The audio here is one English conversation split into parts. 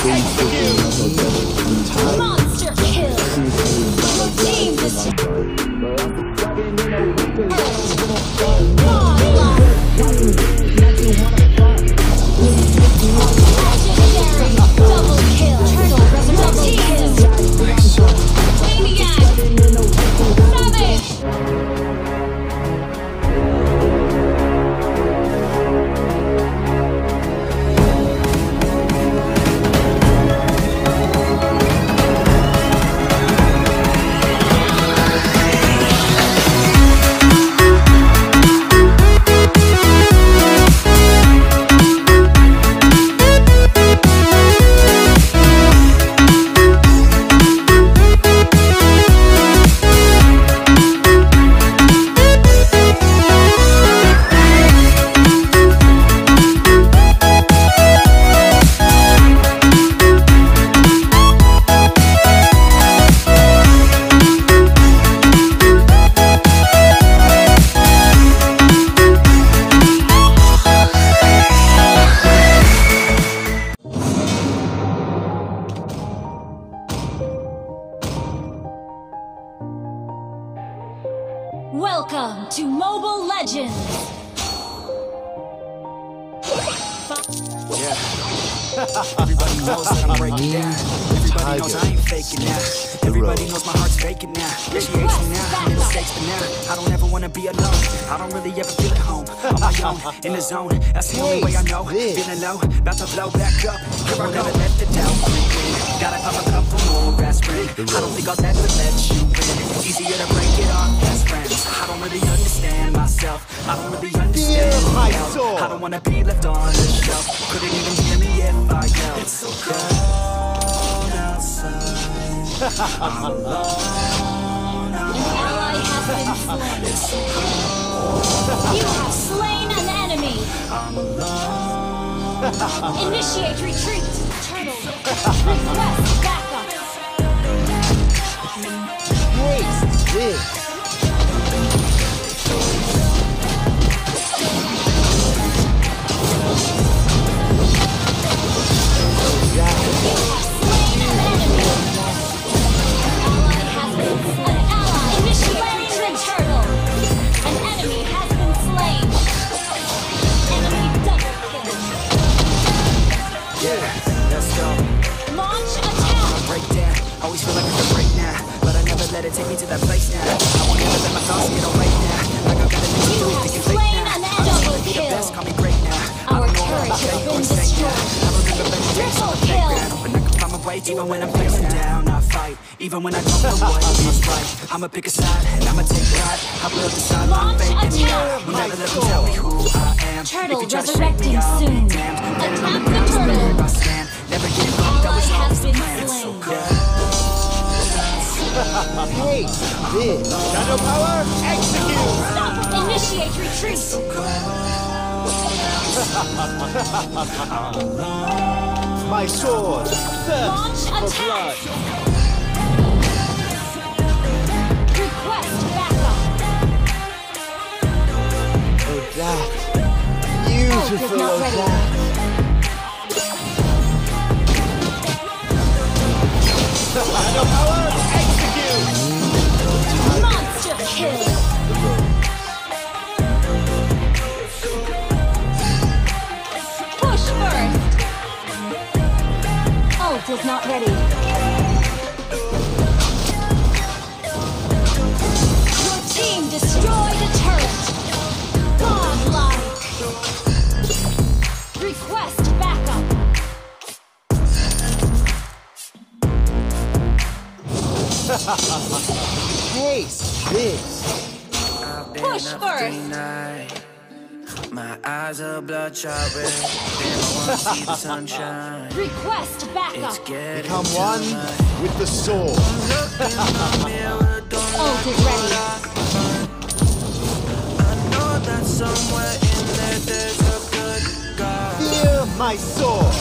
Power, Welcome to Mobile Legends. Yeah. Everybody knows that I'm breaking down. Everybody knows I ain't faking now. Everybody knows my heart's faking now. Yeah, she hates me now. I made mistakes, but now I don't ever wanna be alone. I don't really ever feel at home. On my own, in the zone. That's the only way I know. Feeling low, about to blow back up. Here I never let the doubt creep in. Gotta pop a couple more aspirin. I don't think I'll ever let you in. Easier to break it off best friends. I don't really understand myself. I don't really understand my myself. soul. I don't wanna be left on the shelf. Couldn't even hear me if I yelled. It's so cold outside. I'm alone. An ally has been slain. You have slain an enemy. I'm alone. Initiate retreat. Turtle. Request backup. Taste this. Slain an enemy. Ally has been an ally. Initiate retreat. Turtle. An enemy has been slain. Enemy double Yeah, let's go. Launch attack. break down. Always feel like but I never let it take me to that place now. I won't ever let my thoughts get away now. Like I got it You to have think it's fake now. an I just wanna be the best, call me great now. I Our don't know turret about has fake or been insane now. I remember better days on the playground, but I can find my way even when I'm facing down. I fight, even when I don't know what is right. I'ma pick a side and I'ma take pride. I will decide my fate and attack. die. Will never let them tell me who I am. Turtle if you try to shake me, resurrecting I'll be soon. Then Taste this. Shadow power, execute! Stop. Initiate retreat. My sword. Launch for attack. blood. Request backup. Oh, that. Beautiful, oh, that. Shadow power, execute! Monster kill. Push first. Oh, Ult is not ready. This. Push first. My eyes are bloodshot red. Then I wanna see the sunshine. Request It's backup. getting Become one much. with the sword. Look in mirror, Ult is ready. I know that somewhere in there there's a good guy. Fear my sword.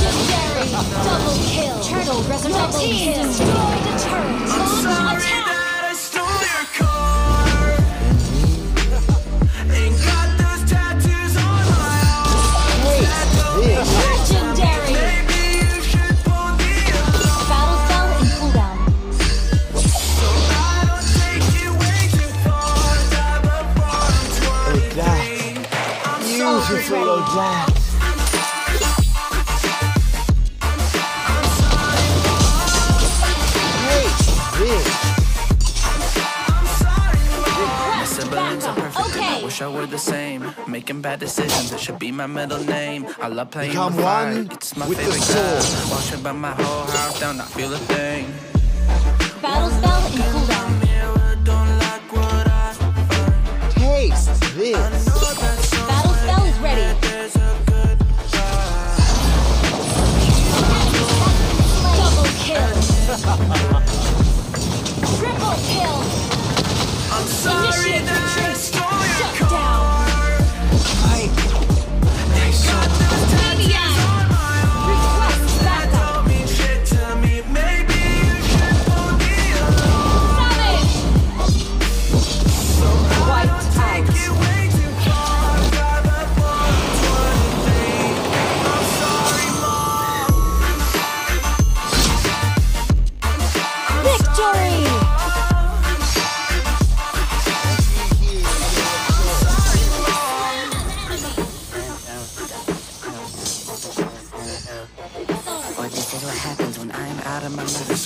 Legendary! Double kill! Turtle resurrected! I Okay. wish I were the same. Making bad decisions, it should be my middle name. I love playing Become with fire, one it's my with the favorite girl. sword. Watching by my whole house down, I feel a thing. Battle spell and cooldown. Taste this.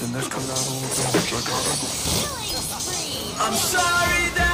Medicine. That's cause I don't Killing spree. I'm sorry that